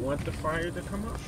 want the fire to come up?